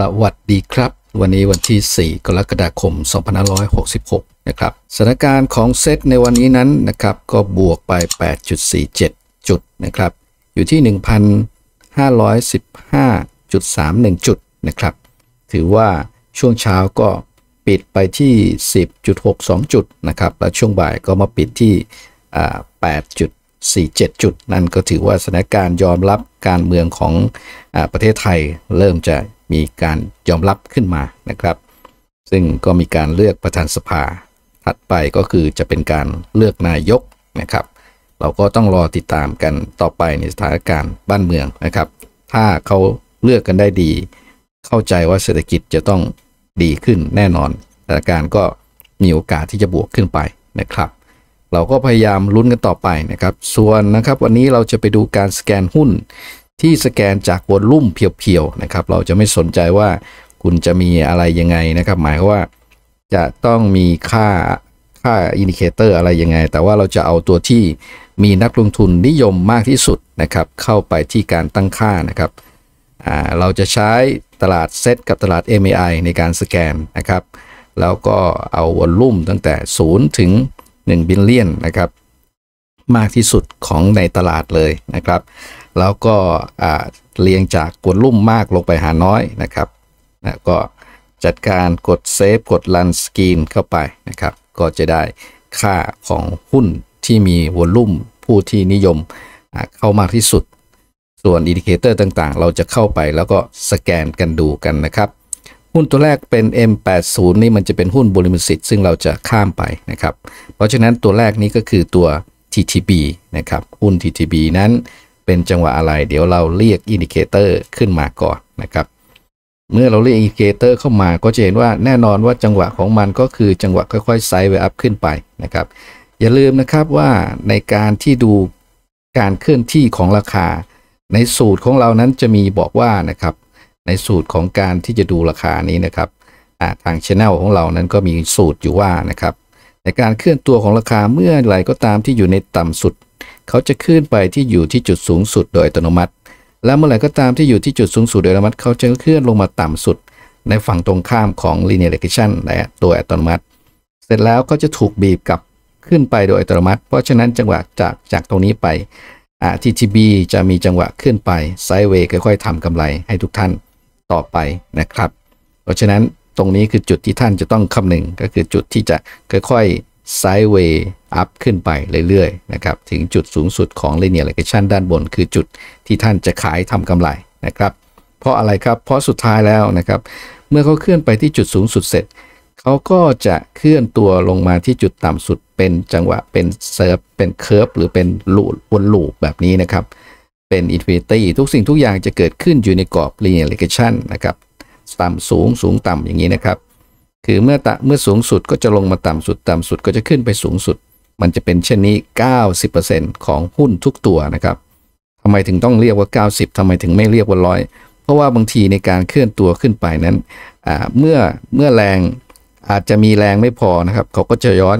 สวัสดีครับ วันนี้วันที่ 4 กรกฎาคม 2566 นะครับสถานการณ์ของเซตในวันนี้นั้นนะครับก็บวกไป 8.47 จุดนะครับอยู่ที่ 1,515.31 จุดนะครับถือว่าช่วงเช้าก็ปิดไปที่ 10.62 จุดนะครับแล้วช่วงบ่ายก็มาปิดที่ 8.47 จุด นั่นก็ถือว่าสถานการณ์ยอมรับการเมืองของอประเทศไทยเริ่มจะ มีการยอมรับขึ้นมานะครับ ซึ่งก็มีการเลือกประธานสภา ถัดไปก็คือจะเป็นการเลือกนายกนะครับ เราก็ต้องรอติดตามกันต่อไปในสถานการณ์บ้านเมืองนะครับ ถ้าเขาเลือกกันได้ดี เข้าใจว่าเศรษฐกิจจะต้องดีขึ้นแน่นอนสถานการณ์ก็มีโอกาสที่จะบวกขึ้นไปนะครับ เราก็พยายามลุ้นกันต่อไปนะครับ ส่วนนะครับวันนี้เราจะไปดูการสแกนหุ้น ที่สแกนจาก volume pure ๆนะครับ เราจะไม่สนใจว่าคุณจะมีอะไรยังไงนะครับ หมายว่าจะต้องมีค่าค่า indicator อะไรยังไง แต่ว่าเราจะเอาตัวที่มีนักลงทุนนิยมมากที่สุดนะครับ เข้าไปที่การตั้งค่านะครับเราจะใช้ตลาดเซตกับตลาด MAI ในการสแกนนะครับ แล้วก็เอา volume ตั้งแต่ 0 ถึง 1 billion นะครับ มากที่สุดของในตลาดเลยนะครับ แล้วก็เรียงจาก volume มากลงไปหาน้อยนะครับนะก็จัดการกด save กด run screen เข้าไปนะครับ ก็จะได้ค่าของหุ้นที่มี volume ผู้ที่นิยมเข้ามากที่สุด ส่วน indicator ต่างๆ เราจะเข้าไปแล้วก็สแกนกันดูกันนะครับ หุ้นตัวแรกเป็น M80 นี่มันจะเป็นหุ้นบริมิสิตซึ่งเราจะข้ามไปนะครับ เพราะฉะนั้นตัวแรกนี้ก็คือตัว TTB นะครับ หุ้น TTB นั้นเป็นจังหวะอะไร เดี๋ยวเราเรียก indicator ขึ้นมาก่อนนะครับ เมื่อเราเรียก indicator เข้ามาก็จะเห็นว่าแน่นอนว่าจังหวะของมันก็คือจังหวะค่อยๆ sideway up ขึ้นไปนะครับ อย่าลืมนะครับว่าในการที่ดูการเคลื่อนที่ของราคา ในสูตรของเรานั้นจะมีบอกว่านะครับ ในสูตรของการที่จะดูราคานี้นะครับทางช anel ของเรานั้นก็มีสูตรอยู่ว่านะครับ ในการเคลื่อนตัวของราคาเมื่อไหร่ก็ตามที่อยู่ในต่ำสุด เขาจะขึ้นไปที่อยู่ที่จุดสูงสุดโดยอัตโนมัติ และเมื่อไหร่ก็ตามที่อยู่ที่จุดสูงสุดโดยอัตโนมัติเขาจะเคลื่อนลงมาต่ำสุด ในฝั่งตรงข้ามของ linear regression และโดยอัตโนมัติ เสร็จแล้วก็จะถูกบีบกลับขึ้นไปโดยอัตโนมัติ เพราะฉะนั้นจังหวะจากจากตรงนี้ไปอ่า TTB จะมีจังหวะขึ้นไปไซด์เวย์ค่อยๆทำกำไรให้ทุกท่านต่อไปนะครับ เพราะฉะนั้น ตรงนี้คือจุดที่ท่านจะต้องคำนึงก็คือจุดที่จะค่อยๆไซด์เวย์อัพขึ้นไปเรื่อยๆนะครับถึงจุดสูงสุดของ linear regression ด้านบน คือจุดที่ท่านจะขายทำกำไรนะครับ เพราะอะไรครับ เพราะสุดท้ายแล้วนะครับ เมื่อเขาเคลื่อนไปที่จุดสูงสุดเสร็จ เขาก็จะเคลื่อนตัวลงมาที่จุดต่ำสุดเป็นจังหวะเป็น surf เป็น curve หรือเป็นวน loop แบบนี้นะครับเป็น infinity ทุกสิ่งทุกอย่างจะเกิดขึ้นอยู่ในกรอบ linear regression นะครับ ต่ำสูงสูงต่ำอย่างนี้นะครับ คือเมื่อตะเมื่อสูงสุดก็จะลงมาต่ำสุดต่ำสุดก็จะขึ้นไปสูงสุด มันจะเป็นเช่นนี้ 90%ของหุ้นทุกตัวนะครับทำไมถึงต้องเรียกว่า 90ทำไมถึงไม่เรียกว่าร้อยเพราะว่าบางทีในการเคลื่อนตัวขึ้นไปนั้นเมื่อเมื่อแรงอาจจะมีแรงไม่พอนะครับเขาก็จะย้อน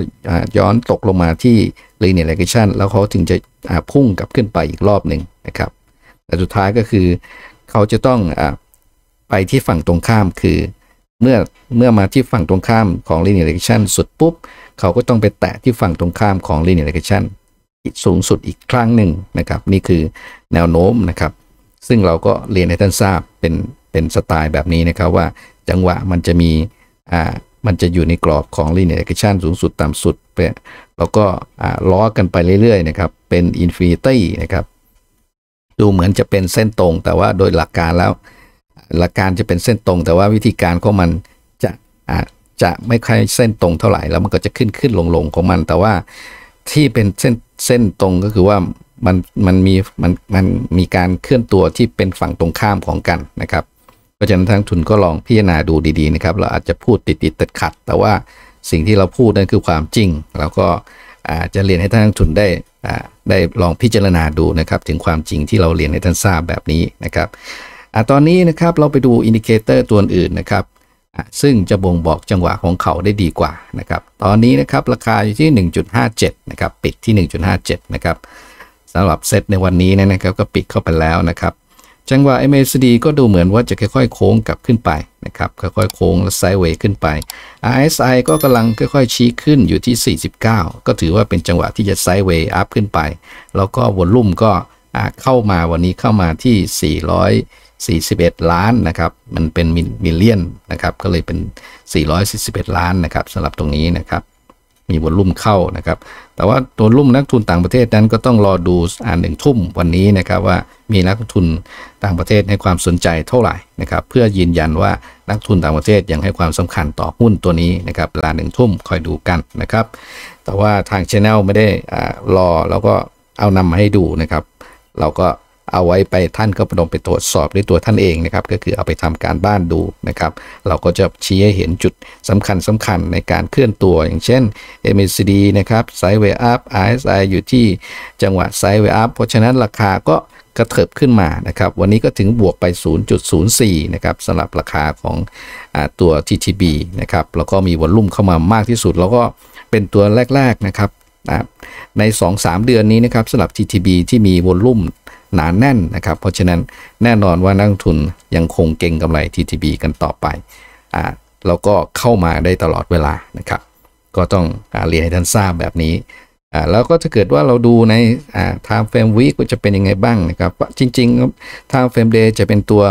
ย้อนตกลงมาที่ linear regression แล้วเขาถึงจะพุ่งกลับขึ้นไปอีกรอบหนึ่งนะครับแต่สุดท้ายก็คือเขาจะต้องอ ไปที่ฝั่งตรงข้ามคือ เมื่อเมื่อมาที่ฝั่งตรงข้ามของ linear regression สุดปุ๊บ เขาก็ต้องไปแตะที่ฝั่งตรงข้ามของ linear regression สูงสุดอีกครั้งหนึ่งนะครับ นี่คือแนวโน้มนะครับ ซึ่งเราก็เรียนให้ท่านทราบเป็นเป็นสไตล์แบบนี้นะครับว่าจังหวะมันจะมีอ่ามันจะอยู่ในกรอบของ linear regression สูงสุดต่ำสุดไปแล้วก็อ่าล้อกันไปเรื่อยๆนะครับ เป็น infinity นะครับ ดูเหมือนจะเป็นเส้นตรง แต่ว่าโดยหลักการแล้ว หลักการจะเป็นเส้นตรง แต่ว่าวิธีการของมันจะอาจจะไม่ค่อยเส้นตรงเท่าไหร่แล้วมันก็จะขึ้นขึ้นลงลงของมัน แต่ว่าที่เป็นเส้นเส้นตรงก็คือว่ามันมันมีมันมันมีการเคลื่อนตัวที่เป็นฝั่งตรงข้ามของกันนะครับเพราะฉะนั้นท่านทุนก็ลองพิจารณาดูดีๆนะครับ เราอาจจะพูดติดติดตัดขัด แต่ว่าสิ่งที่เราพูดนั่นคือความจริง แล้วก็อาจจะเรียนให้ท่านทุนได้ได้ลองพิจารณาดูนะครับ ถึงความจริงที่เราเรียนให้ท่านทราบแบบนี้นะครับ ตอนนี้นะครับเราไปดู indicator ตัวอื่นนะครับซึ่งจะบ่งบอกจังหวะของเขาได้ดีกว่านะครับ ตอนนี้นะครับราคาอยู่ที่ 1.57 นะครับ ปิดที่ 1.57 นะครับสำหรับเซตในวันนี้นะครับก็ปิดเข้าไปแล้วนะครับ จังหวะ MACD ก็ดูเหมือนว่าจะค่อยๆ โค้งกลับขึ้นไปนะครับ ค่อยๆ โค้งและไซด์เวย์ขึ้นไป RSI ก็กำลังค่อย ๆ ชี้ขึ้นอยู่ที่ 49 ก็ถือว่าเป็นจังหวะที่จะไซด์เวย์อัพขึ้นไป แล้วก็วอลลุ่มก็เข้ามาวันนี้เข้ามาที่ 441 ล้านนะครับ มันเป็นมิลเลียนนะครับ ก็เลยเป็น 441 ล้านนะครับสำหรับตรงนี้นะครับ มีวอลุ่มเข้านะครับ แต่ว่าตัวลุ่มนักทุนต่างประเทศนั้นก็ต้องรอดูอ่านหนึ่งทุ่มวันนี้นะครับว่ามีนักทุนต่างประเทศให้ความสนใจเท่าไหร่นะครับ เพื่อยืนยันว่านักทุนต่างประเทศยังให้ความสำคัญต่อหุ้นตัวนี้นะครับเวลาหนึ่งทุ่มคอยดูกันนะครับ แต่ว่าทางช anel ไม่ได้รอแล้วก็เอานำมาให้ดูนะครับ เราก็ เอาไว้ไปท่านก็ลองไปตรวจสอบด้วยตัวท่านเองนะครับ ก็คือเอาไปทำการบ้านดูนะครับ เราก็จะชี้ให้เห็นจุดสำคัญสำคัญในการเคลื่อนตัว อย่างเช่น MACD นะครับไซด์เวย์อัพ RSI อยู่ที่จังหวะไซด์เวย์อัพเพราะฉะนั้นราคาก็กระเถิบขึ้นมานะครับ วันนี้ก็ถึงบวกไป 0.04 นะครับสำหรับราคาของอตัว TTB นะครับ แล้วก็มีวอลลุ่มเข้ามามากที่สุด แล้วก็เป็นตัวแรก ๆ นะครับใน 2-3 เดือนนี้นะครับสำหรับ TTB ที่มีวอลลุ่ม หนานแน่นนะครับ เพราะฉะนั้นแน่นอนว่านักทุนยังคงเก่งกำไร TTB กันต่อไปอ่าแล้วก็เข้ามาได้ตลอดเวลานะครับ ก็ต้องอเรียนให้ท่านทราบแบบนี้อ่าแล้วก็ถ้าเกิดว่าเราดูในอ่า time frame week ก็จะเป็นยังไงบ้างนะครับจริงๆ time frame day จะเป็นตัว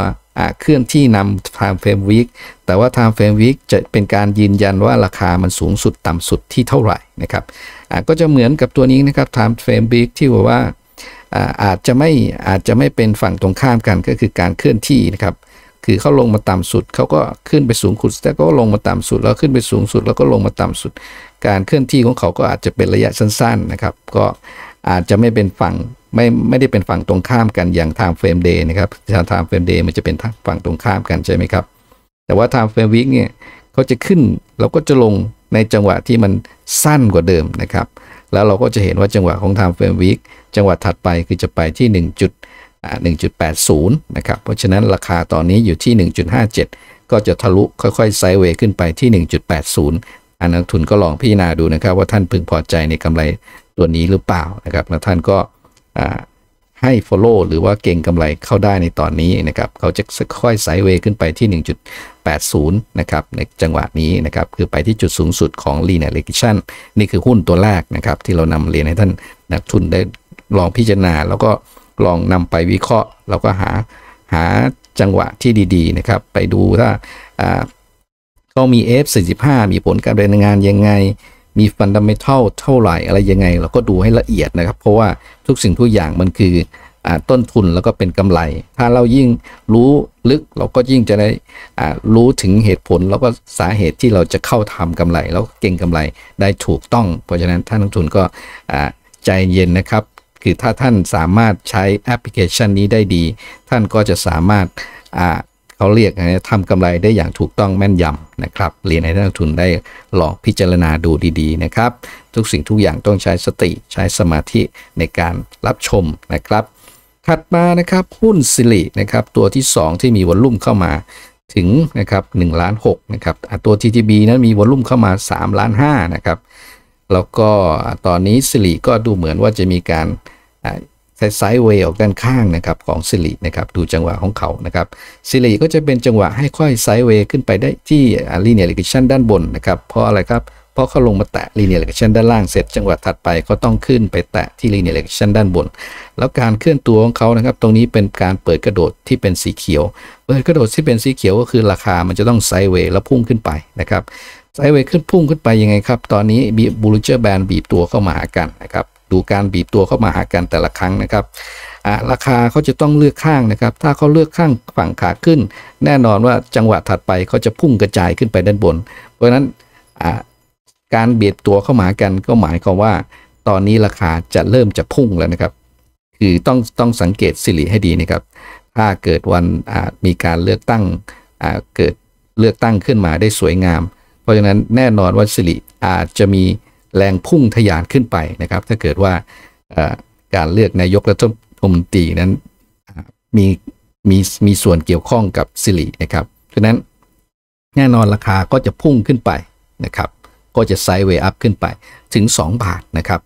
เคลื่อนที่นำ time frame week แต่ว่า time frame week จะเป็นการยืนยันว่าราคามันสูงสุดต่ำสุดที่เท่าไหร่นะครับก็จะเหมือนกับตัวนี้นะครับ time frame week ที่บอกว่า อาจจะไม่อาจจะไม่เป็นฝั่งตรงข้ามกันก็คือการเคลื่อนที่นะครับคือเขาลงมาต่ำสุดเขาก็ขึ้นไปสูงสุดแต่ก็ลงมาต่ำสุด แล้วขึ้นไปสูงสุด แล้วก็ลงมาต่ำสุด การเคลื่อนที่ของเขาก็อาจจะเป็นระยะสั้นๆนะครับ ก็อาจจะไม่เป็นฝั่งไม่ไม่ได้เป็นฝั่งตรงข้ามกันอย่าง time frame day นะครับ time frame day มันจะเป็นฝั่งตรงข้ามกันใช่ไหมครับ แต่ว่า time frame week เนี่ยเขาจะขึ้นเราก็จะลงในจังหวะที่มันสั้นกว่าเดิมนะครับ แล้วเราก็จะเห็นว่าจังหวะของ time frame week จังหวะถัดไปคือจะไปที่ 1.1.80 นะครับ เพราะฉะนั้นราคาตอนนี้อยู่ที่ 1.57 ก็จะทะลุค่อยๆไซด์เวย์ขึ้นไปที่ 1.80 อันนักทุนก็ลองพิจารณาดูนะครับ ว่าท่านพึงพอใจในกำไรตัวนี้หรือเปล่านะครับแล้วท่านก็ให้ follow หรือว่าเก่งกำไรเข้าได้ในตอนนี้นะครับ เขาจะค่อยไซด์เวย์ขึ้นไปที่ 80 นะครับ ในจังหวะนี้นะครับ คือไปที่จุดสูงสุดของ linear regression นี่คือหุ้นตัวแรกนะครับ ที่เรานำเรียนให้ท่านนักทุนได้ลองพิจารณา แล้วก็ลองนำไปวิเคราะห์ แล้วก็หาหาจังหวะที่ดีๆนะครับ ไปดูถ้าเขามี F45 มีผลการดำเนินงานยังไงมีฟันดัมเมทัลเท่าไหร่อะไรยังไง เราก็ดูให้ละเอียดนะครับ เพราะว่าทุกสิ่งทุกอย่างมันคือ ต้นทุนแล้วก็เป็นกำไร ถ้าเรายิ่งรู้ลึกเราก็ยิ่งจะได้รู้ถึงเหตุผล แล้วก็สาเหตุที่เราจะเข้าทำกำไร แล้วเก่งกำไรได้ถูกต้อง เพราะฉะนั้นท่านนักทุนก็ใจเย็นนะครับ คือถ้าท่านสามารถใช้แอปพลิเคชันนี้ได้ดี ท่านก็จะสามารถเขาเรียกนะทำกำไรได้อย่างถูกต้องแม่นยำนะครับ เรียนให้นักทุนได้ลองพิจารณาดูดีๆนะครับ ทุกสิ่งทุกอย่างต้องใช้สติใช้สมาธิในการรับชมนะครับ ถัดมานะครับหุ้นสิรินะครับตัวที่ 2 ที่มีวอลลุ่มเข้ามาถึงนะครับ1ล้าน6นะครับตัว TTB นั้นมีวอลลุ่มเข้ามา3ล้าน5นะครับแล้วก็ตอนนี้สิริก็ดูเหมือนว่าจะมีการไซด์เวย์ออกด้านข้างนะครับของสิรินะครับดูจังหวะของเขานะครับสิริก็จะเป็นจังหวะให้ค่อยไซด์เวย์ขึ้นไปได้ที่linear regression ด้านบนนะครับเพราะอะไรครับ เพราะเขาลงมาแตะ linear regression ด้านล่างเสร็จ จังหวะถัดไปเขาต้องขึ้นไปแตะที่ linear regression ด้านบน แล้วการเคลื่อนตัวของเขานะครับ ตรงนี้เป็นการเปิดกระโดดที่เป็นสีเขียว เปิดกระโดดที่เป็นสีเขียวก็คือราคามันจะต้อง sideway แล้วพุ่งขึ้นไปนะครับ sideway ขึ้นพุ่งขึ้นไปยังไงครับ ตอนนี้ Bollinger Band บีบตัวเข้ามาหากันนะครับดูการบีบตัวเข้ามาหากันแต่ละครั้งนะครับราคาเขาจะต้องเลือกข้างนะครับ ถ้าเขาเลือกข้างฝั่งขาขึ้น แน่นอนว่าจังหวะถัดไปเขาจะพุ่งกระจายขึ้นไปด้านบน เพราะฉะนั้น การเบียดตัวเข้ามากันก็หมายความว่า ตอนนี้ราคาจะเริ่มจะพุ่งแล้วนะครับ คือต้องต้องสังเกตสิริให้ดีนะครับ ถ้าเกิดวันมีการเลือกตั้งเกิดเลือกตั้งขึ้นมาได้สวยงาม เพราะฉะนั้นแน่นอนว่าสิริอาจจะมีแรงพุ่งทะยานขึ้นไปนะครับ ถ้าเกิดว่าการเลือกนายกรัฐมนตรีนั้นมีมีมีส่วนเกี่ยวข้องกับสิรินะครับ ฉะนั้นแน่นอนราคาก็จะพุ่งขึ้นไปนะครับ ก็จะไซด์เวย์อัพขึ้นไปถึง 2 บาทนะครับ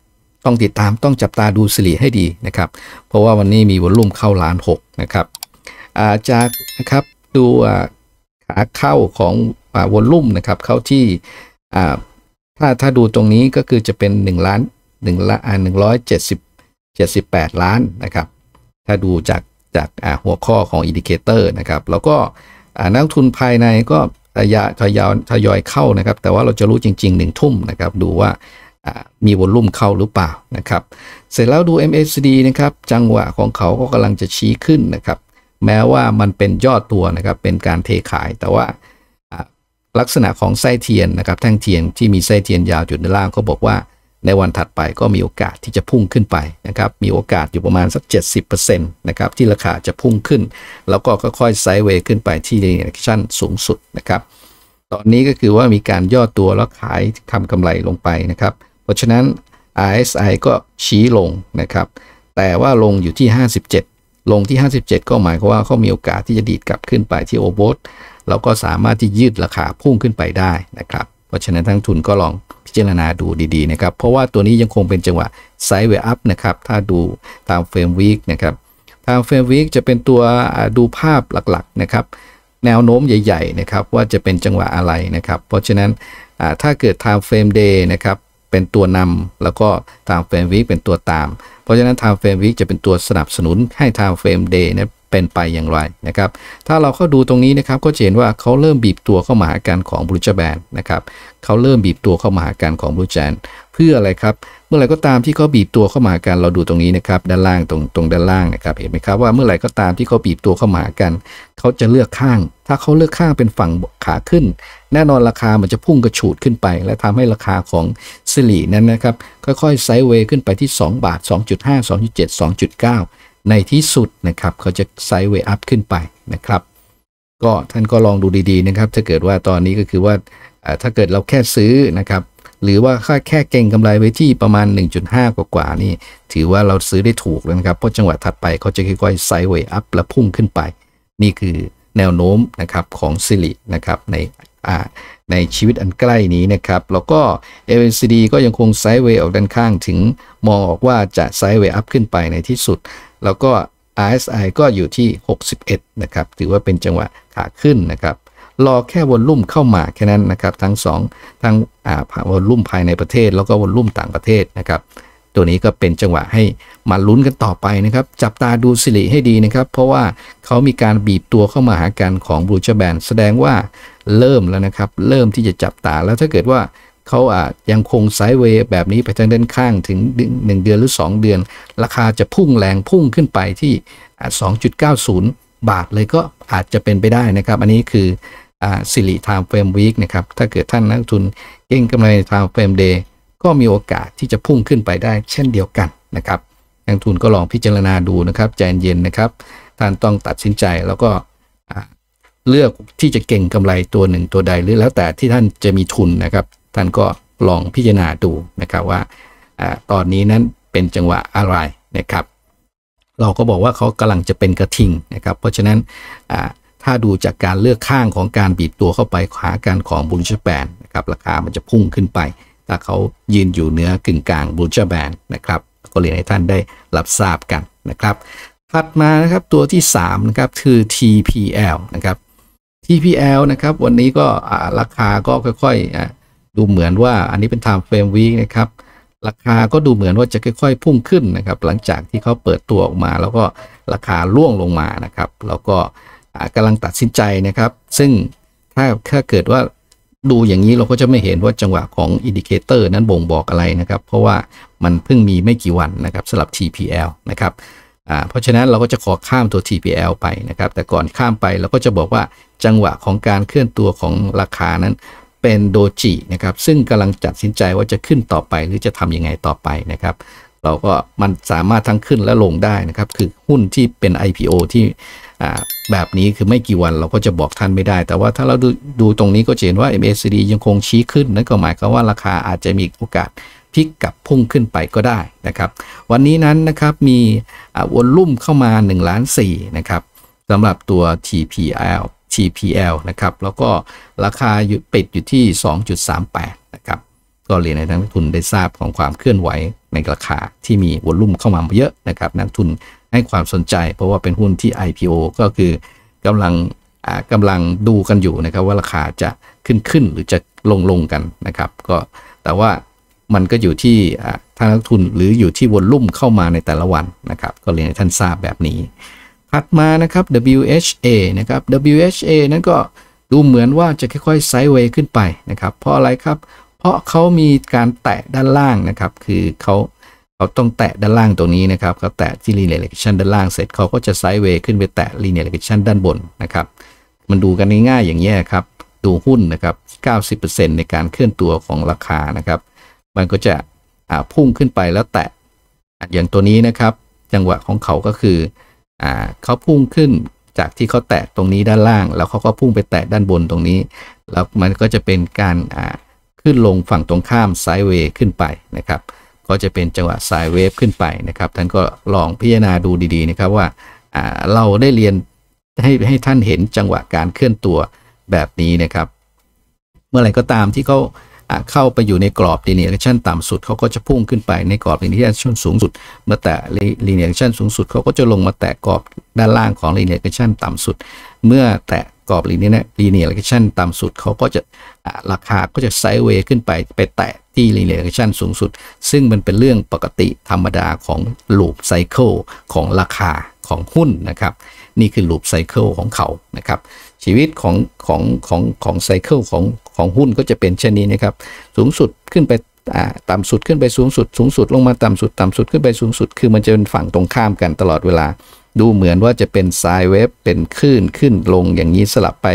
ต้องติดตามต้องจับตาดูสิริให้ดีนะครับ เพราะว่าวันนี้มีวอลุ่มเข้าล้าน6นะครับจากนะครับดูขาเข้าของวอลลุ่มนะครับเข้าที่ถ้าถ้าดูตรงนี้ก็คือจะเป็น1ล้าน1ล้าน170 78 ล้านนะครับ ถ้าดูจากจากหัวข้อของ indicator นะครับ แล้วก็นักทุนภายในก็ ทยอยทยอยทยอยเข้านะครับ แต่ว่าเราจะรู้จริงๆหนึ่งทุ่มนะครับ ดูว่ามี volume เข้าหรือเปล่านะครับ เสร็จแล้วดู MACD นะครับ จังหวะของเขาก็กำลังจะชี้ขึ้นนะครับ แม้ว่ามันเป็นย่อตัวนะครับ เป็นการเทขาย แต่ว่าลักษณะของไส้เทียนนะครับ แท่งเทียนที่มีไส้เทียนยาวจุดด้านล่างเขาบอกว่า ในวันถัดไปก็มีโอกาสที่จะพุ่งขึ้นไปนะครับมีโอกาสอยู่ประมาณสัก 70%นะครับที่ราคาจะพุ่งขึ้น แล้วก็ค่อยๆ sideway ขึ้นไปที่ deviation สูงสุดนะครับตอนนี้ก็คือว่ามีการย่อตัวแล้วขายทำกำไรลงไปนะครับ เพราะฉะนั้น RSI ก็ชี้ลงนะครับ แต่ว่าลงอยู่ที่ 57 ลงที่ 57 ก็หมายความว่าเขามีโอกาสที่จะดีดกลับขึ้นไปที่ overแล้วก็สามารถที่ยืดราคาพุ่งขึ้นไปได้นะครับ เพราะฉะนั้นนักทุนก็ลอง พิจารณาดูดีๆนะครับ เพราะว่าตัวนี้ยังคงเป็นจังหวะ sideway up นะครับ ถ้าดูตาม frame week นะครับตาม frame week จะเป็นตัวดูภาพหลักๆนะครับ แนวโน้มใหญ่ๆนะครับว่าจะเป็นจังหวะอะไรนะครับ เพราะฉะนั้นถ้าเกิด time frame day นะครับเป็นตัวนำแล้วก็ time frame week เป็นตัวตาม เพราะฉะนั้น time frame week จะเป็นตัวสนับสนุนให้ time frame day นะ เป็นไปอย่างไรนะครับ ถ้าเราเข้าดูตรงนี้นะครับก็เห็นว่าเขาเริ่มบีบตัวเข้ามาหาการของบรูจแบนนะครับเขาเริ่มบีบตัวเข้ามาหาการของบรูจแนเพื่ออะไรครับ เมื่อไหร่ก็ตามที่เขาบีบตัวเข้ามาหากันเราดูตรงนี้นะครับด้านล่างตรงตรงด้านล่างนะครับเห็นไหมครับว่าเมื่อไหร่ก็ตามที่เขาบีบตัวเข้ามาหากันเขาจะเลือกข้าง ถ้าเขาเลือกข้างเป็นฝั่งขาขึ้น แน่นอนราคามันจะพุ่งกระฉูดขึ้นไป และทำให้ราคาของสิรินั้นนะครับค่อยๆไซด์เวย์ขึ้นไปที่ 2 บาท 2.5 2.7 2.9 ในที่สุดนะครับเขาจะไซด์เวย์อัพขึ้นไปนะครับ ก็ท่านก็ลองดูดีๆนะครับ ถ้าเกิดว่าตอนนี้ก็คือว่าถ้าเกิดเราแค่ซื้อนะครับ หรือว่าค่าแค่เก็งกำไรไว้ที่ประมาณ 1.5 กว่าๆนี่ ถือว่าเราซื้อได้ถูกแล้วนะครับ เพราะจังหวะถัดไปเขาจะค่อยๆ sideway up และพุ่งขึ้นไป นี่คือแนวโน้มนะครับของสิรินะครับในในชีวิตอันใกล้นี้นะครับ แล้วก็ MACD ก็ยังคง sideway ออกด้านข้างถึงมองออกว่าจะ sideway up ขึ้นไปในที่สุด แล้วก็ RSI ก็อยู่ที่ 61 นะครับ ถือว่าเป็นจังหวะขาขึ้นนะครับ รอแค่วอลลุ่มเข้ามาแค่นั้นนะครับ ทั้ง 2 ทั้งวอลลุ่มภายในประเทศ แล้วก็วอลลุ่มต่างประเทศนะครับ ตัวนี้ก็เป็นจังหวะให้มาลุ้นกันต่อไปนะครับ จับตาดูสิริให้ดีนะครับ เพราะว่าเขามีการบีบตัวเข้ามาหากันของบลูชแบนแสดงว่าเริ่มแล้วนะครับ เริ่มที่จะจับตาแล้วถ้าเกิดว่า เขาอาจยังคงไซด์เวย์แบบนี้ไปทางด้านข้างถึง 1 เดือนหรือ 2 เดือน ราคาจะพุ่งแรงพุ่งขึ้นไปที่ 2.90 บาทเลยก็อาจจะเป็นไปได้นะครับ อันนี้คือสิริ time frame week นะครับ ถ้าเกิดท่านนักทุนเก็งกำไร time frame day ก็มีโอกาสที่จะพุ่งขึ้นไปได้เช่นเดียวกันนะครับนักทุนก็ลองพิจารณาดูนะครับใจเย็นนะครับท่านต้องตัดสินใจแล้วก็เลือกที่จะเก็งกำไรตัวหนึ่งตัวใดหรือแล้วแต่ที่ท่านจะมีทุนนะครับ ท่านก็ลองพิจารณาดูนะครับว่าอตอนนี้นั้นเป็นจังหวะอะไรนะครับ เราก็บอกว่าเขากำลังจะเป็นกระทิงนะครับ เพราะฉะนั้นถ้าดูจากการเลือกข้างของการบีบตัวเข้าไปขาการของบูลชแบนนะครับราคามันจะพุ่งขึ้นไป ถ้าเขายืนอยู่เหนือกึ่งกลางบูลชแบนนะครับก็เรียนให้ท่านได้รับทราบกันนะครับ ถัดมานะครับตัวที่3นะครับคือ TPL นะครับ TPL นะครับวันนี้ก็ราคาก็ค่อยๆ ดูเหมือนว่าอันนี้เป็น time frame week นะครับราคาก็ดูเหมือนว่าจะค่อยๆพุ่งขึ้นนะครับ หลังจากที่เขาเปิดตัวออกมา แล้วก็ราคาร่วงลงมานะครับ แล้วก็กำลังตัดสินใจนะครับ ซึ่งถ้าถ้าเกิดว่าดูอย่างนี้เราก็จะไม่เห็นว่าจังหวะของ indicator นั้นบ่งบอกอะไรนะครับ เพราะว่ามันเพิ่งมีไม่กี่วันนะครับสำหรับ TPL นะครับเพราะฉะนั้นเราก็จะขอข้ามตัว TPL ไปนะครับ แต่ก่อนข้ามไปเราก็จะบอกว่าจังหวะของการเคลื่อนตัวของราคานั้น เป็นโดจินะครับซึ่งกำลังจัดสินใจว่าจะขึ้นต่อไปหรือจะทำยังไงต่อไปนะครับ เราก็มันสามารถทั้งขึ้นและลงได้นะครับ คือหุ้นที่เป็น IPO ที่แบบนี้คือไม่กี่วันเราก็จะบอกท่านไม่ได้ แต่ว่าถ้าเราดูดูตรงนี้ก็เห็นว่า MACD ยังคงชี้ขึ้น นั่นก็หมายความว่าราคาอาจจะมีโอกาสพลิกกลับพุ่งขึ้นไปก็ได้นะครับ วันนี้นั้นนะครับมีวอลลุ่มเข้ามา1ล้าน4นะครับสำหรับตัว TPL TPL นะครับ แล้วก็ราคาปิดอยู่ที่ 2.38 นะครับ ก็เรียนให้นักทุนได้ทราบของความเคลื่อนไหวในราคาที่มีวอลุ่มเข้ามาเยอะนะครับ นักทุนให้ความสนใจ เพราะว่าเป็นหุ้นที่ IPO ก็คือกำลังกำลังดูกันอยู่นะครับ ว่าราคาจะขึ้นขึ้นหรือจะลงลงกันนะครับ ก็แต่ว่ามันก็อยู่ที่ทางนักทุนหรืออยู่ที่วอลลุ่มเข้ามาในแต่ละวันนะครับ ก็เรียนให้ท่านทราบแบบนี้ ถัดมานะครับ WHA นะครับ WHA นั้นก็ดูเหมือนว่าจะค่อยๆไซด์เวย์ขึ้นไปนะครับ เพราะอะไรครับ เพราะเขามีการแตะด้านล่างนะครับ คือเขาเขาต้องแตะด้านล่างตรงนี้นะครับเขาแตะที่ linear regression ด้านล่างเสร็จเขาก็จะไซด์เวย์ขึ้นไปแตะ linear regression ด้านบนนะครับ มันดูกันง่ายๆอย่างนี้ครับ ดูหุ้นนะครับ 90%ในการเคลื่อนตัวของราคานะครับ มันก็จะพุ่งขึ้นไปแล้วแตะ อย่างตัวนี้นะครับ จังหวะของเขาก็คือ อเขาพุ่งขึ้นจากที่เขาแตะตรงนี้ด้านล่าง แล้วเขาก็พุ่งไปแตะด้านบนตรงนี้ แล้วมันก็จะเป็นการขึ้นลงฝั่งตรงข้ามไซด์เวย์ขึ้นไปนะครับ ก็จะเป็นจังหวะไซด์เวฟขึ้นไปนะครับท่านก็ลองพิจารณาดูดีๆนะครับว่าเราได้เรียนให้ให้ท่านเห็นจังหวะการเคลื่อนตัวแบบนี้นะครับ เมื่อไหร่ก็ตามที่เขา เข้าไปอยู่ในกรอบ linear action ต่ำสุดเขาก็จะพุ่งขึ้นไปในกรอบ linear action สูงสุด เมื่อแตะ linear action สูงสุดเขาก็จะลงมาแตะกรอบด้านล่างของ linear action ต่ำสุด เมื่อแตะกรอบ linear linear action ต่ำสุดเขาก็จะราคาก็จะไซด์เวย์ขึ้นไปไปแตะที่ linear action สูงสุด ซึ่งมันเป็นเรื่องปกติธรรมดาของ loop cycle ของราคาของหุ้นนะครับ นี่คือ loop cycle ของเขานะครับ ชีวิตของของของของ cycle ของของหุ้นก็จะเป็นเช่นนี้นะครับ สูงสุดขึ้นไปต่ำสุดขึ้นไปสูงสุด สูงสุดลงมาต่ำสุดต่ำสุดขึ้นไปสูงสุด คือมันจะเป็นฝั่งตรงข้ามกันตลอดเวลา ดูเหมือนว่าจะเป็น sine wave เป็นคลื่นขึ้นลงอย่างนี้สลับไป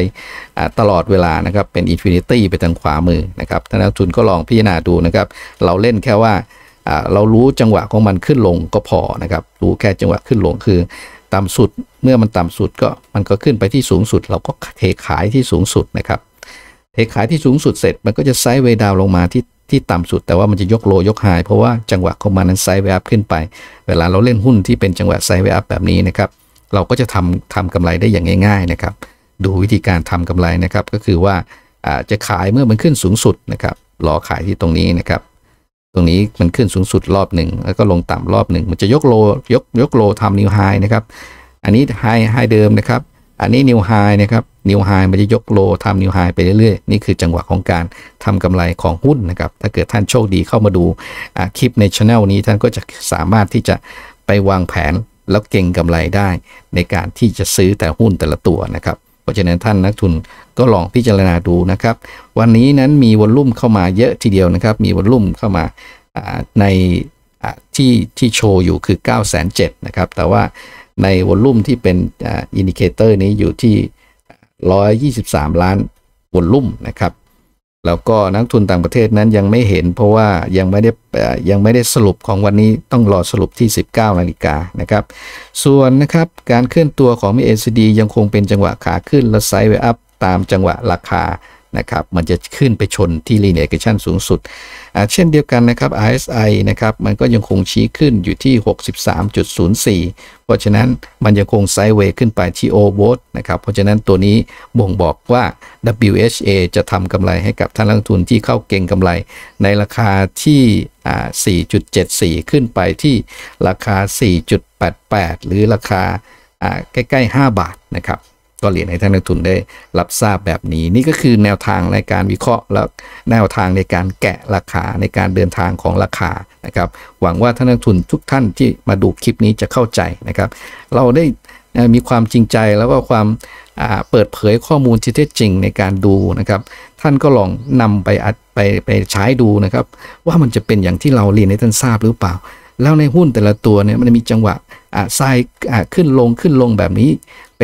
ตลอดเวลานะครับเป็น infinity ไปทางขวามือนะครับท่านนักทุนก็ลองพิจารณาดูนะครับ เราเล่นแค่ว่าเรารู้จังหวะของมันขึ้นลงก็พอนะครับ รู้แค่จังหวะขึ้นลงคือ ต่ำสุด เมื่อมันต่ำสุดก็มันก็ขึ้นไปที่สูงสุด เราก็เทขายที่สูงสุดนะครับ เทขายที่สูงสุดเสร็จ มันก็จะ sideway down ลงมาที่ที่ต่ำสุด แต่ว่ามันจะยก low ยก high เพราะว่าจังหวะของมันนั้น sideway up ขึ้นไป เวลาเราเล่นหุ้นที่เป็นจังหวะ sideway up แบบนี้นะครับ เราก็จะทำทำกำไรได้อย่างง่าย ๆนะครับ ดูวิธีการทำกำไรนะครับ ก็คือว่าจะขายเมื่อมันขึ้นสูงสุดนะครับรอขายที่ตรงนี้นะครับ ตรงนี้มันขึ้นสูงสุดรอบหนึ่งแล้วก็ลงต่ำรอบหนึ่งมันจะยก low ยกยก low ทำ new high นะครับ อันนี้ high high เดิมนะครับ อันนี้ new high นะครับ new high มันจะยก low ทำ new high ไปเรื่อยๆ นี่คือจังหวะของการทำกำไรของหุ้นนะครับ ถ้าเกิดท่านโชคดีเข้ามาดูคลิปในช anel นี้ท่านก็จะสามารถที่จะไปวางแผนแล้วเก็งกำไรได้ ในการที่จะซื้อแต่หุ้นแต่ละตัวนะครับ เพราะฉะนั้นท่านนักทุนก็ลองพิจารณาดูนะครับ วันนี้นั้นมี volume เข้ามาเยอะทีเดียวนะครับ มี volume เข้ามาในที่ที่โชว์อยู่คือ9 0 0 0 0นะครับ แต่ว่าใน volume ที่เป็น indicator นี้อยู่ที่ 123 ล้าน volume นะครับ แล้วก็นักทุนต่างประเทศนั้นยังไม่เห็น เพราะว่ายังไม่ได้ยังไม่ได้สรุปของวันนี้ต้องรอสรุปที่ 19นาฬิกานะครับ ส่วนนะครับการเคลื่อนตัวของมี NCD ยังคงเป็นจังหวะขาขึ้นและไซด์เวอัพตามจังหวะราคา นะครับมันจะขึ้นไปชนที่ linear regression สูงสุด เช่นเดียวกันนะครับ RSI นะครับมันก็ยังคงชี้ขึ้นอยู่ที่ 63.04 เพราะฉะนั้นมันยังคงไซด์เวย์ขึ้นไปที่ o v o t นะครับเพราะฉะนั้นตัวนี้บ่งบอกว่า WHA จะทำกำไรให้กับท่านลงทุนที่เข้าเก่งกำไร ในราคาที่ 4.74 ขึ้นไปที่ราคา 4.88 หรือราคาใกล้ ๆ 5 บาทนะครับ ก็เรียนให้ท่านนักทุนได้รับทราบแบบนี้ นี่ก็คือแนวทางในการวิเคราะห์และแนวทางในการแกะราคาในการเดินทางของราคานะครับ หวังว่าท่านนักทุนทุกท่านที่มาดูคลิปนี้จะเข้าใจนะครับ เราได้มีความจริงใจแล้วก็ความเปิดเผยข้อมูลที่แท้จริงในการดูนะครับ ท่านก็ลองนำไปไปไปใช้ดูนะครับ ว่ามันจะเป็นอย่างที่เราเรียนให้ท่านทราบหรือเปล่า แล้วในหุ้นแต่ละตัวเนี่ยมันมีจังหวะทรายขึ้นลงขึ้นลงแบบนี้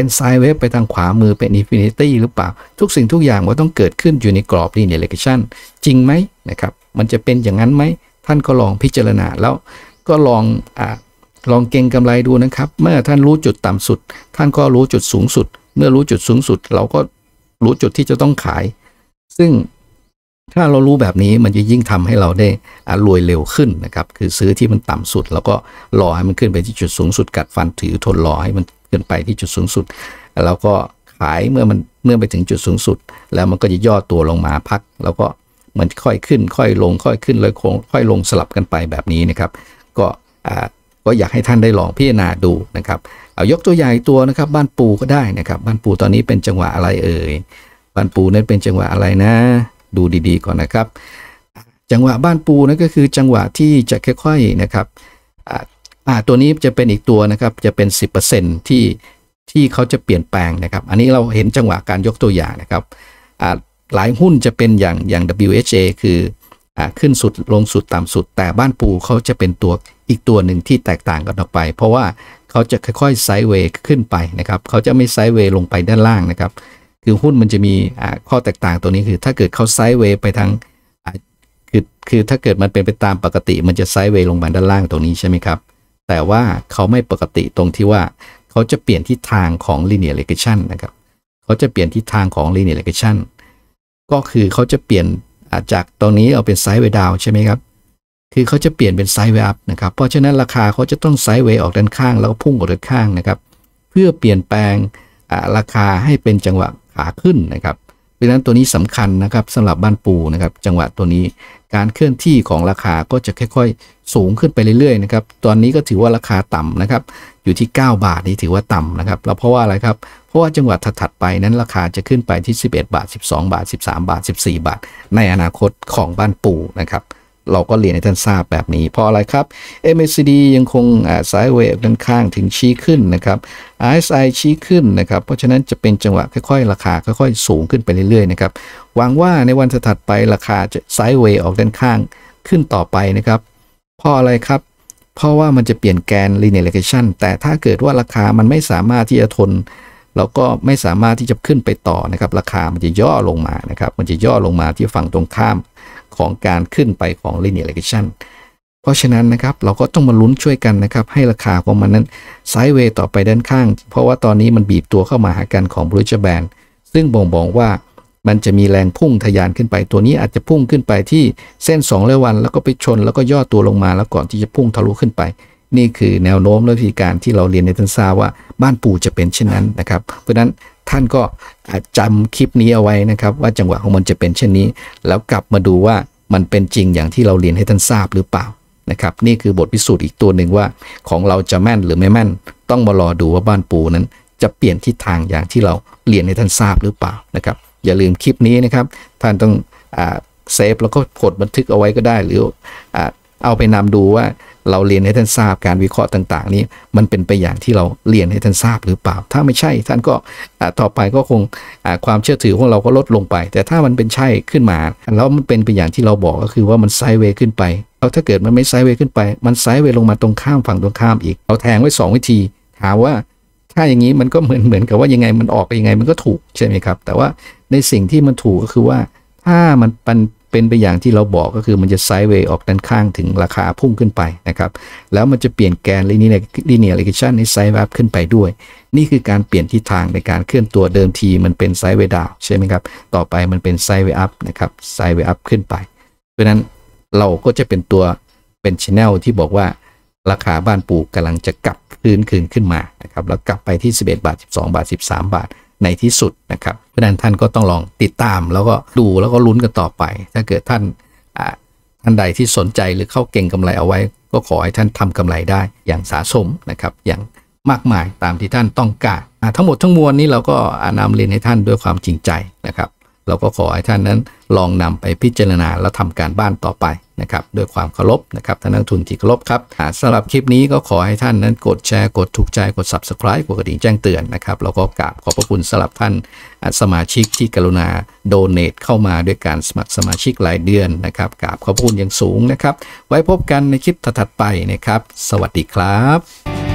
เป็น sine wave ไปทางขวามือเป็น infinity หรือเปล่า ทุกสิ่งทุกอย่างมันต้องเกิดขึ้นอยู่ในกรอบ linear regression จริงไหมนะครับมันจะเป็นอย่างนั้นไหม ท่านก็ลองพิจารณาแล้วก็ลองอ่าลองเก็งกำไรดูนะครับ เมื่อท่านรู้จุดต่ำสุด ท่านก็รู้จุดสูงสุด เมื่อรู้จุดสูงสุด เราก็รู้จุดที่จะต้องขาย ซึ่งถ้าเรารู้แบบนี้มันจะยิ่งทำให้เราได้รวยเร็วขึ้นนะครับ คือซื้อที่มันต่ำสุด แล้วก็รอให้มันขึ้นไปที่จุดสูงสุดกัดฟันถือทนรอให้มัน ขึ้นไปที่จุดสูงสุด แล้วก็ขายเมื่อมันเมื่อไปถึงจุดสูงสุด แล้วมันก็จะย่อตัวลงมาพัก แล้วก็มันค่อยขึ้น ค่อยลง ค่อยขึ้นเลยคงค่อยลงสลับกันไปแบบนี้นะครับ ก็ก็อยากให้ท่านได้ลองพิจารณาดูนะครับ เอายกตัวอย่างตัวนะครับ บ้านปูก็ได้นะครับ บ้านปูตอนนี้เป็นจังหวะอะไรเอ่ยบ้านปูนั้นเป็นจังหวะอะไรนะ ดูดีๆก่อนนะครับ จังหวะบ้านปูนั่นก็คือจังหวะที่จะค่อยๆนะครับ อ่าตัวนี้จะเป็นอีกตัวนะครับจะเป็น 10%ที่ที่เขาจะเปลี่ยนแปลงนะครับ อันนี้เราเห็นจังหวะการยกตัวอย่างนะครับอ่าหลายหุ้นจะเป็นอย่างอย่าง WHA คืออ่าขึ้นสุดลงสุดต่ำสุด แต่บ้านปูเขาจะเป็นตัวอีกตัวหนึ่งที่แตกต่างกันออกไป เพราะว่าเขาจะค่อยๆไซด์เวย์ขึ้นไปนะครับเขาจะไม่ไซด์เวย์ลงไปด้านล่างนะครับคือหุ้นมันจะมีข้อแตกต่างตัวนี้คือ ถ้าเกิดเขาไซด์เวย์ไปทางคือคือถ้าเกิดมันเป็นไปตามปกติ มันจะไซด์เวย์ลงมาด้านล่างตรงนี้ใช่ไหมครับ แต่ว่าเขาไม่ปกติตรงที่ว่า เขาจะเปลี่ยนทิศทางของ linear regression นะครับ เขาจะเปลี่ยนทิศทางของ linear regression ก็คือเขาจะเปลี่ยนจากตรงนี้เอาเป็นไซด์เวดาวใช่ไหมครับ คือเขาจะเปลี่ยนเป็นไซด์เวอัพนะครับ เพราะฉะนั้นราคาเขาจะต้องไซด์เวออกด้านข้างแล้วก็พุ่งออกด้านข้างนะครับ เพื่อเปลี่ยนแปลงราคาให้เป็นจังหวะขาขึ้นนะครับ ดังนั้นตัวนี้สำคัญนะครับสำหรับบ้านปูนะครับ จังหวะตัวนี้การเคลื่อนที่ของราคาก็จะค่อยๆ สูงขึ้นไปเรื่อยๆนะครับตอนนี้ก็ถือว่าราคาต่ำนะครับ อยู่ที่ 9 บาทนี่ถือว่าต่ำนะครับแล้วเพราะว่าอะไรครับเพราะว่าจังหวะถัดๆไปนั้นราคาจะขึ้นไปที่ 11 บาท 12 บาท 13 บาท 14 บาท ในอนาคตของบ้านปูนะครับ เราก็เรียนให้ท่านทราบแบบนี้ เพราะอะไรครับ MACD ยังคงสายเวฟด้านข้างถึงชี้ขึ้นนะครับ RSI ชี้ขึ้นนะครับ เพราะฉะนั้นจะเป็นจังหวะค่อยๆ ราคาค่อยๆ สูงขึ้นไปเรื่อยๆนะครับหวังว่าในวันถัดไปราคาจะไซด์เวย์ออกด้านข้างขึ้นต่อไปนะครับเพราะอะไรครับ เพราะว่ามันจะเปลี่ยนแกน linear regression แต่ถ้าเกิดว่าราคามันไม่สามารถที่จะทนเราก็ไม่สามารถที่จะขึ้นไปต่อนะครับ ราคามันจะย่อลงมานะครับ มันจะย่อลงมาที่ฝั่งตรงข้าม ของการขึ้นไปของ linear regression เพราะฉะนั้นนะครับเราก็ต้องมาลุ้นช่วยกันนะครับ ให้ราคาของมันนั้นไซด์เวย์ต่อไปด้านข้าง เพราะว่าตอนนี้มันบีบตัวเข้ามาหากันของบริจแบนซึ่งบ่งบอกว่ามันจะมีแรงพุ่งทะยานขึ้นไป ตัวนี้อาจจะพุ่งขึ้นไปที่เส้น2ร้อยวัน แล้วก็ไปชนแล้วก็ย่อตัวลงมาแล้วก่อนที่จะพุ่งทะลุขึ้นไป นี่คือแนวโน้มและวิธีการที่เราเรียนในทันซาว่าบ้านปู่จะเป็นเช่นนั้นนะครับ เพราะฉะนั้น ท่านก็จำคลิปนี้เอาไว้นะครับ ว่าจังหวะของมันจะเป็นเช่นนี้ แล้วกลับมาดูว่ามันเป็นจริงอย่างที่เราเรียนให้ท่านทราบหรือเปล่านะครับ นี่คือบทพิสูจน์อีกตัวหนึ่งว่าของเราจะแม่นหรือไม่แม่น ต้องมารอดูว่าบ้านปูนั้น จะเปลี่ยนทิศทางอย่างที่เราเรียนให้ท่านทราบหรือเปล่านะครับ อย่าลืมคลิปนี้นะครับ ท่านต้องเซฟแล้วก็กดบันทึกเอาไว้ก็ได้หรืออเอาไปนำดูว่า เราเรียนให้ท่านทราบการวิเคราะห์ต่าง ๆ นี้มันเป็นไปอย่างที่เราเรียนให้ท่านทราบหรือเปล่า ถ้าไม่ใช่ท่านก็ต่อไปก็คงความเชื่อถือของเราก็ลดลงไป แต่ถ้ามันเป็นใช่ขึ้นมา แล้วมันเป็นไปอย่างที่เราบอกก็คือว่ามันไซเวย์ขึ้นไปแล้วถ้าเกิดมันไม่ไซเวย์ขึ้นไป มันไซเวย์ลงมาตรงข้ามฝั่งตรงข้ามอีกเราแทงไว้ 2 วิธีถามว่าถ้าอย่างนี้มันก็เหมือนเหมือนกับว่ายังไงมันออกไปยังไงมันก็ถูกใช่ไหมครับ แต่ว่าในสิ่งที่มันถูกก็คือว่าถ้ามันเป็น เป็นไปอย่างที่เราบอกก็คือมันจะ sideway ออกด้านข้างถึงราคาพุ่งขึ้นไปนะครับแล้วมันจะเปลี่ยนแกน linear linear regression ใน sideway up ขึ้นไปด้วย นี่คือการเปลี่ยนทิศทางในการเคลื่อนตัวเดิมทีมันเป็น sideway down ใช่ไหมครับต่อไปมันเป็น sideway up นะครับ sideway up ขึ้นไป เพราะนั้นเราก็จะเป็นตัวเป็น channel ที่บอกว่าราคาบ้านปูกำลังจะกลับคืนคืนขึ้นมานะครับแล้วกลับไปที่ 11 บาท 12 บาท 13 บาท ในที่สุดนะครับ เพราะนั้นท่านก็ต้องลองติดตามแล้วก็ดูแล้วก็ลุ้นกันต่อไป ถ้าเกิดท่านท่านใดที่สนใจหรือเข้าเก่งกำไรเอาไว้ ก็ขอให้ท่านทำกำไรได้อย่างสะสมนะครับอย่างมากมายตามที่ท่านต้องการทั้งหมดทั้งมวลนี้เราก็นำเรียนให้ท่านด้วยความจริงใจนะครับ เราก็ขอให้ท่านนั้นลองนำไปพิจารณาแล้วทำการบ้านต่อไปนะครับด้วยความเคารพนะครับท่านนักทุนที่เคารพครับสำหรับคลิปนี้ก็ขอให้ท่านนั้นกดแชร์กดถูกใจกด subscribe กดกระดิ่งแจ้งเตือนนะครับแล้วก็กราบขอบพระคุณสำหรับท่านสมาชิกที่กรุณาโดเนทเข้ามาด้วยการสมัครสมาชิกรายเดือนนะครับกราบขอบพระคุณอย่างสูงนะครับ ไว้พบกันในคลิปถัดไปนะครับ สวัสดีครับ